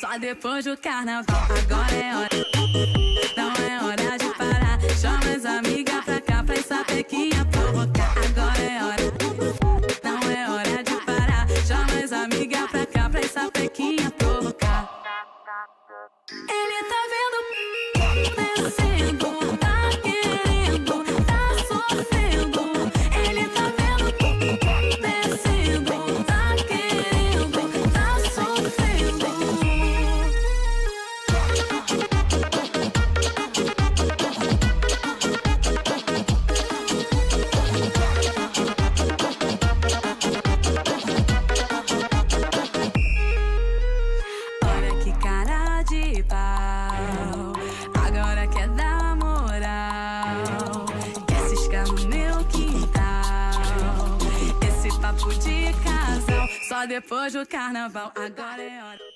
Só depois do carnaval, agora é hora. Não é hora de parar. Chama as amigas pra cá pra essa provocar. Agora é hora. Não é hora de parar. Chama as amigas pra cá pra essa provocar. Ele tá vendo descendo, de pau. Agora quer dar moral. Quer ciscar no meu quintal. Esse papo de casal. Só depois do carnaval. Agora é hora.